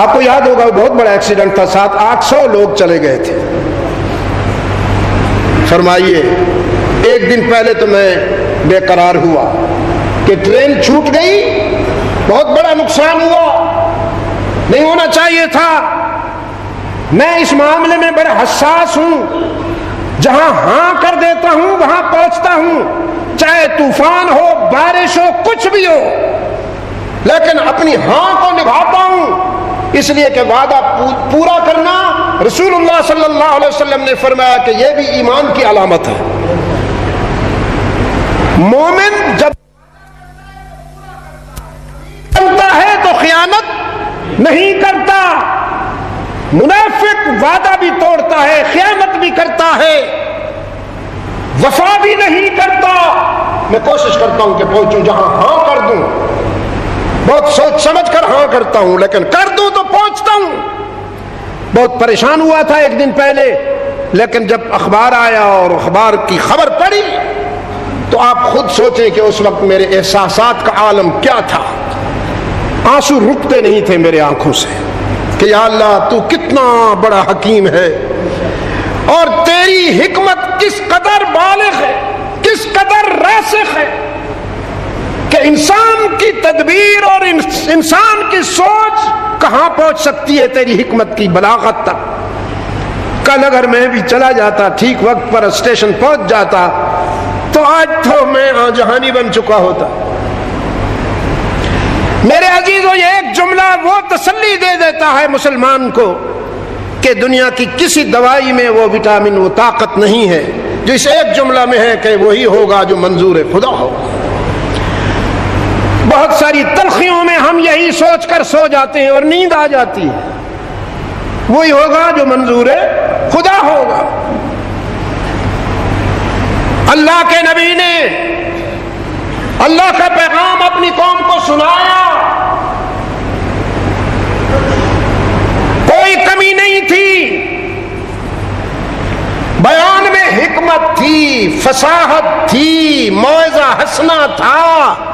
आपको याद होगा बहुत बड़ा एक्सीडेंट था सात आठ सौ लोग चले गए थे। फरमाइए, एक दिन पहले तो मैं बेकरार हुआ कि ट्रेन छूट गई, बहुत बड़ा नुकसान हुआ, नहीं होना चाहिए था। मैं इस मामले में बड़ा हसास हूँ, जहाँ हाँ कर देता हूँ, वहाँ पहुँचता हूँ, चाहे तूफ़ान हो, बारिश हो, कुछ भी हो, लेकिन अपनी हाँ को निभाता हूँ। इसलिए कि वादा पूरा करना रसूलुल्लाह सल्लल्लाहु अलैहि वसल्लम ने फरमाया कि यह भी ईमान की अलामत है। मोमिन जब बनता है तो खयानत नहीं करता। मुनाफिक वादा भी तोड़ता है, ख्यामत भी करता है। वफा भी नहीं करता। मैं कोशिश करता हूँ कि पहुंचू जहाँ हाँ कर दूँ। बहुत सोच समझ कर हाँ करता हूँ, लेकिन कर दू तो पहुँचता हूँ। बहुत परेशान हुआ था एक दिन पहले, लेकिन जब अखबार आया और अखबार की खबर पड़ी तो आप खुद सोचें कि उस वक्त मेरे एहसास का आलम क्या था। आँसू रुकते नहीं थे मेरे आँखों से, कि अल्लाह, तू कितना बड़ा हकीम है, और तेरी हिकमत किस कदर बालिग है किस कदर रासिक है कि इंसान की तदबीर और इंसान की सोच कहाँ पहुँच सकती है तेरी हिकमत की बलागत तक? कल अगर मैं भी चला जाता, ठीक वक्त पर स्टेशन पहुँच जाता तो आज तो मैं जहानी बन चुका होता। मेरे अजीजों, ये एक जुमला वो तसल्ली दे देता है मुसलमान को कि दुनिया की किसी दवाई में वो विटामिन, वो ताकत नहीं है। जो इस एक जुमला में है कि वही होगा जो मंजूर है खुदा होगा। बहुत सारी तलखियों में हम यही सोचकर सो जाते हैं और नींद आ जाती है। वही होगा जो मंजूर है, खुदा होगा। अल्लाह के नबी ने अल्लाह का पैगाम अपनी कौम को सुनाया। कोई कमी नहीं थी। बयान में हिकमत थी, फसाहत थी मुआजा हंसना था।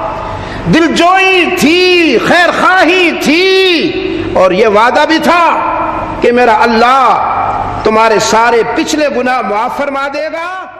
दिलजोई थी, खैर खाही थी। और यह वादा भी था कि मेरा अल्लाह तुम्हारे सारे पिछले गुनाह माफ़ फरमा देगा।